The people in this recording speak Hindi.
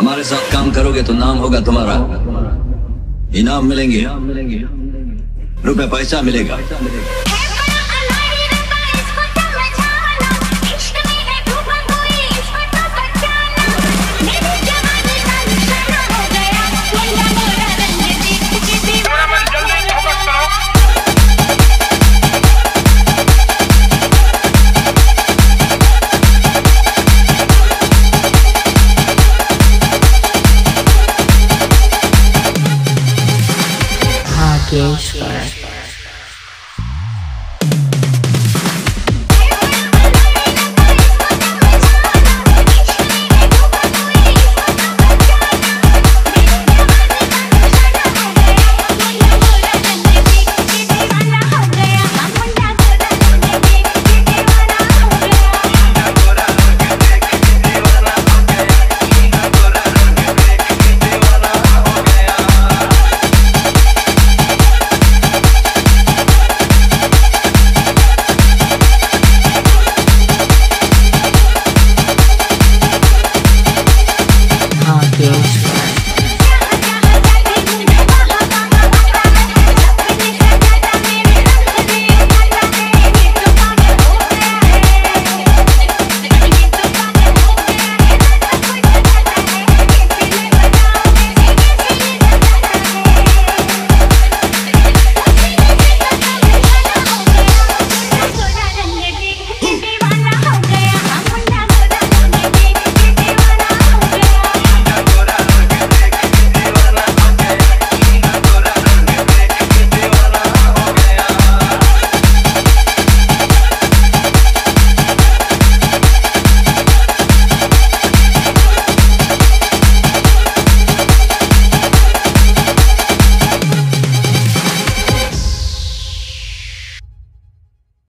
हमारे साथ काम करोगे तो नाम होगा तुम्हारा। इनाम मिलेंगे। रुपए पैसा मिलेगा। que